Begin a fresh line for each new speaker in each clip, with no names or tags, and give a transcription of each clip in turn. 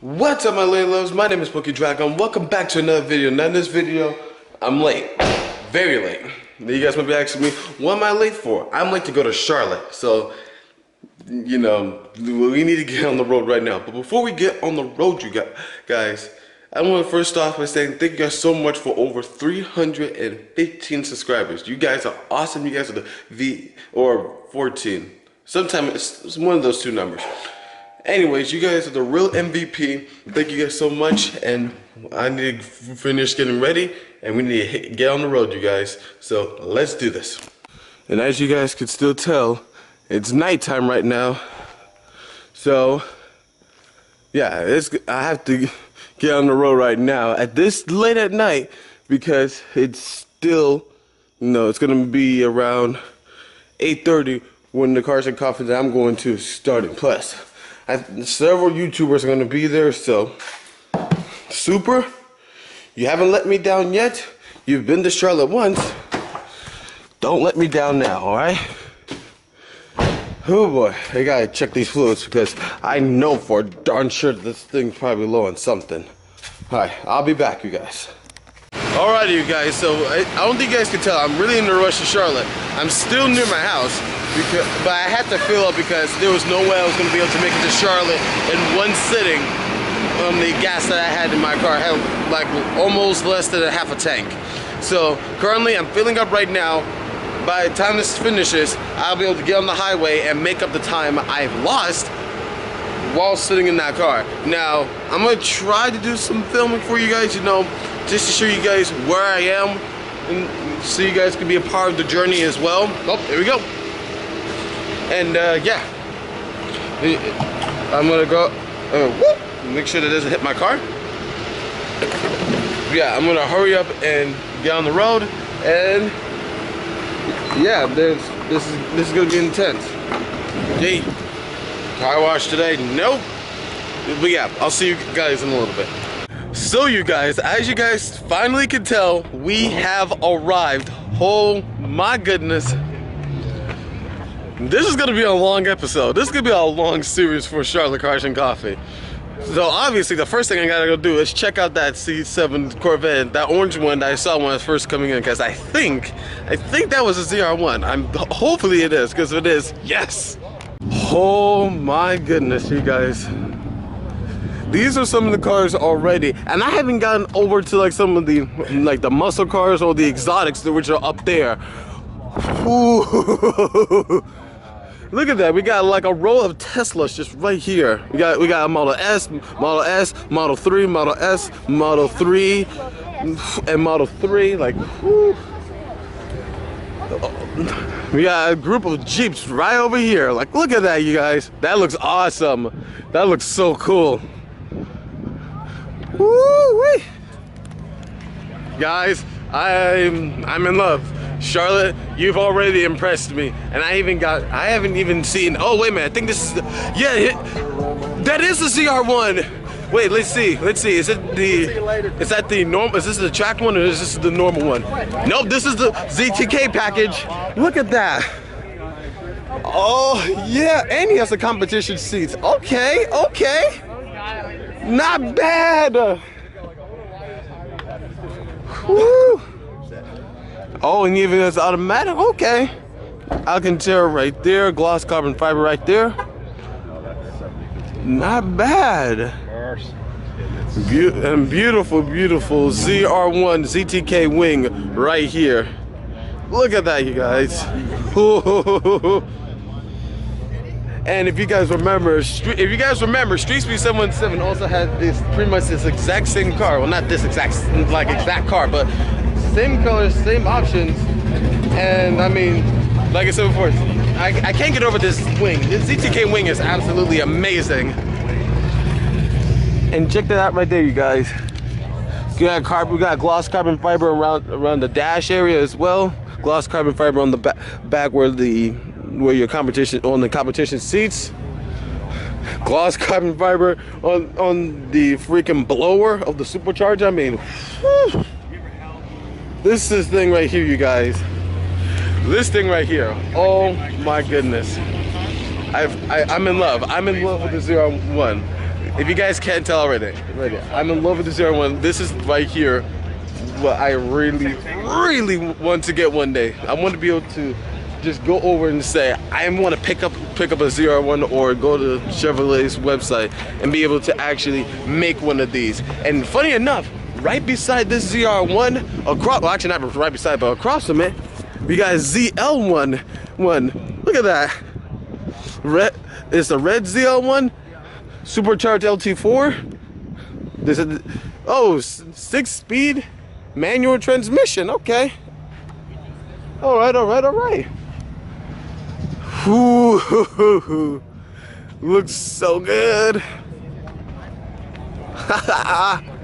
What's up my lady loves? My name is Pokey Dragon. Welcome back to another video. Now in this video, I'm late. Very late. Now you guys might be asking me, what am I late for? I'm late to go to Charlotte. So, you know, we need to get on the road right now. But before we get on the road, you guys, I want to first off by saying thank you guys so much for over 315 subscribers. You guys are awesome. You guys are the V, or 14. Sometimes it's one of those two numbers. Anyways, you guys are the real MVP. Thank you guys so much. And I need to finish getting ready. And we need to hit, get on the road, you guys. So let's do this. And as you guys could still tell, it's nighttime right now. So, yeah, it's, I have to get on the road right now at this late at night because it's still, you know, it's going to be around 8.30 when the Cars and that I'm going to is starting. Plus, Several YouTubers are going to be there, so super. You haven't let me down yet. You've been to Charlotte once. Don't let me down now, all right? Oh boy, I gotta check these fluids because I know for darn sure this thing's probably low on something. All right, I'll be back, you guys. Alrighty, you guys, so I, I don't think you guys can tell, I'm really in a rush to Charlotte. I'm still near my house, because, but I had to fill up because there was no way I was going to be able to make it to Charlotte in one sitting on the gas that I had in my car. I had like almost less than a half a tank. So currently I'm filling up right now. By the time this finishes, I'll be able to get on the highway and make up the time I've lost while sitting in that car. Now, I'm gonna try to do some filming for you guys, you know, just to show you guys where I am and so you guys can be a part of the journey as well. Oh, there we go. And uh, yeah, I'm gonna go, uh, whoop, make sure that doesn't hit my car. Yeah, I'm gonna hurry up and get on the road and yeah, there's, this is this is gonna be intense. Gee, car wash today? Nope. But yeah, I'll see you guys in a little bit. So you guys, as you guys finally can tell, we have arrived. Oh my goodness. This is gonna be a long episode. This is gonna be a long series for Charlotte Cars and Coffee. So obviously the first thing I gotta go do is check out that C7 Corvette, that orange one that I saw when I was first coming in, because I think, I think that was a ZR1. I'm, hopefully it is, because if it is, yes. Oh my goodness, you guys. These are some of the cars already, and I haven't gotten over to like some of the, like the muscle cars or the exotics which are up there. Ooh. Look at that. We got like a row of Teslas just right here. We got we got a Model S, Model S, Model 3, Model S, Model 3, and Model 3. Like, we got a group of Jeeps right over here. Like, look at that, you guys. That looks awesome. That looks so cool. Woo wee. Guys, I'm I'm in love. Charlotte, you've already impressed me. And I even got, I haven't even seen, oh wait a minute, I think this is, the, yeah, it, that is the ZR1. Wait, let's see, let's see, is it the, is that the normal, is this the track one or is this the normal one? Nope, this is the ZTK package. Look at that. Oh, yeah, and he has the competition seats. Okay, okay. Not bad. Woo. Oh, and even it's automatic. Okay. Alcantara right there. Gloss carbon fiber right there. Not bad. Be and beautiful, beautiful ZR1 ZTK wing right here. Look at that, you guys. and if you guys remember, if you guys remember, Street Speed 717 also had this pretty much this exact same car. Well, not this exact like exact car, but same colors, same options, and I mean, like I said before, I, I can't get over this wing. This ZTK wing is absolutely amazing. And check that out right there, you guys. We got carbon, we got gloss carbon fiber around around the dash area as well. Gloss carbon fiber on the back, back where the where your competition on the competition seats. Gloss carbon fiber on on the freaking blower of the supercharger. I mean. Whew. This is thing right here, you guys. This thing right here. Oh my goodness. I've, I, am in love. I'm in love with the Zero One. if you guys can't tell already, already, I'm in love with the ZR1. This is right here what I really, really want to get one day. I want to be able to just go over and say I want to pick up pick up a ZR1 or go to Chevrolet's website and be able to actually make one of these. And funny enough, right beside this ZR1, across well actually not right beside, but across from it, we got ZL1 one. Look at that. Red it's the red ZL1 supercharged LT4. This is oh six speed manual transmission. Okay. All right, all right, all right. Ooh, looks so good.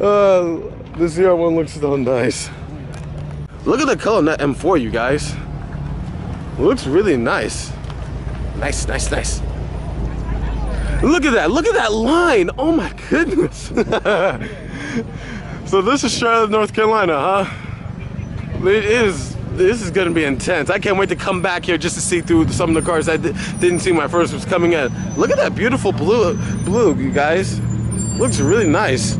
uh, year one looks so nice. Look at the color on that M4, you guys. Looks really nice. Nice, nice, nice. Look at that, look at that line. Oh my goodness. so this is Charlotte, North Carolina, huh? It is this is gonna be intense. I can't wait to come back here just to see through some of the cars I didn't see my first was coming in. Look at that beautiful blue, blue, you guys. Looks really nice.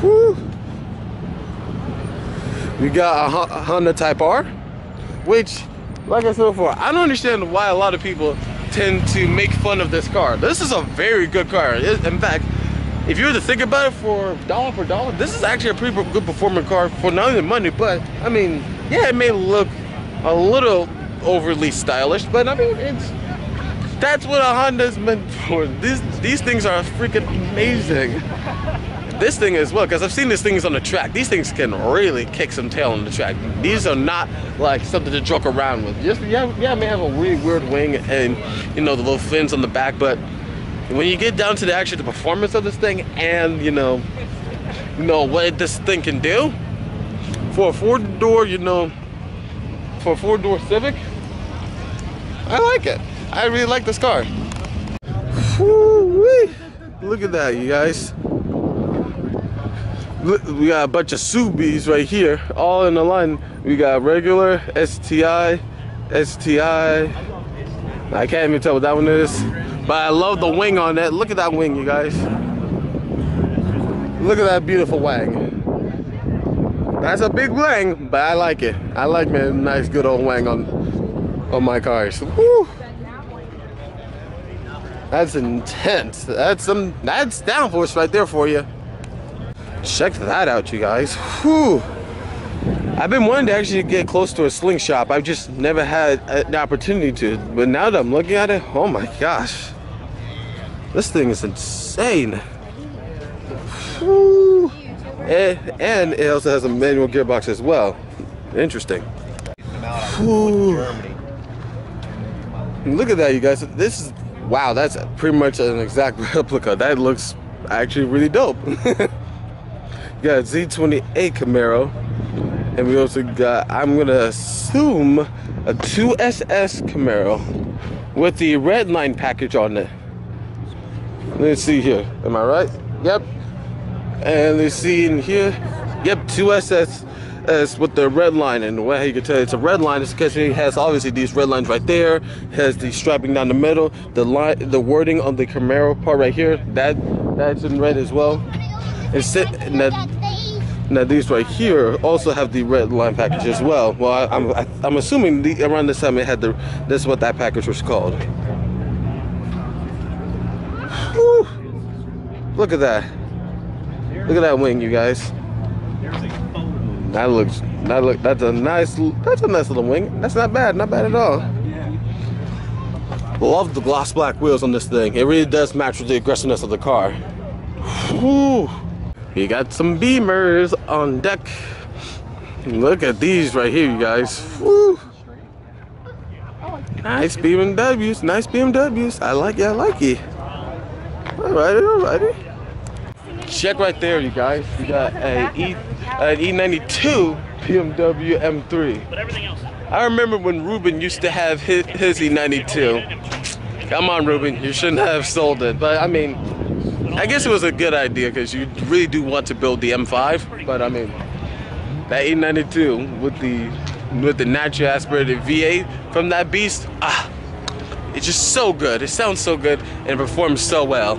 Whew. We got a Honda Type R, which, like I said before, I don't understand why a lot of people tend to make fun of this car. This is a very good car. In fact, if you were to think about it for dollar for dollar, this is actually a pretty good performing car for not only money, but I mean, yeah, it may look a little overly stylish, but I mean, it's that's what a Honda's meant for. These these things are freaking amazing. This thing as well, because I've seen these things on the track. These things can really kick some tail on the track. These are not like something to joke around with. Just yeah, yeah, may have a weird, weird wing and you know the little fins on the back, but when you get down to the actual the performance of this thing and you know you know what this thing can do for a four door you know for a four door civic i like it i really like this car look at that you guys we got a bunch of Subis right here all in the line we got regular sti sti i can't even tell what that one is but I love the wing on that. Look at that wing, you guys. Look at that beautiful wang. That's a big wang, but I like it. I like my nice good old wang on on my cars. Woo. That's intense. That's some that's downforce right there for you. Check that out, you guys. Whew. I've been wanting to actually get close to a Slingshot. I've just never had uh, the opportunity to. But now that I'm looking at it, oh my gosh. This thing is insane. And, and, it also has a manual gearbox as well. Interesting. Look at that, you guys. This is, wow, that's pretty much an exact replica. That looks actually really dope. got Z28 Camaro. And we also got, I'm gonna assume, a 2SS Camaro with the red line package on it. Let's see here. Am I right? Yep. And let's see in here. Yep, 2SS as with the red line and the way you can tell it's a red line is because it has obviously these red lines right there has the strapping down the middle the line the wording on the Camaro part right here that that's in red as well and, sit, that now these right here also have the red line package as well. Well, I, am I'm, I'm assuming the, around this time it had the this is what that package was called. Whew. Look at that. Look at that wing, you guys. That looks that look that's a nice that's a nice little wing. That's not bad, not bad at all. Love the gloss black wheels on this thing. It really does match with the aggressiveness of the car. Whew. We got some Beamers on deck. Look at these right here, you guys. Woo. Nice BMWs, nice BMWs. I like it, I like it. Alrighty, alrighty. Check right there, you guys. We got a E, an E92 BMW M3. I remember when Ruben used to have his, his E92. Come on, Ruben, you shouldn't have sold it. But I mean, I guess it was a good idea because you really do want to build the M5, but I mean, that E92 with the with the naturally aspirated V8 from that beast, ah, It's just so good. It sounds so good and it performs so well.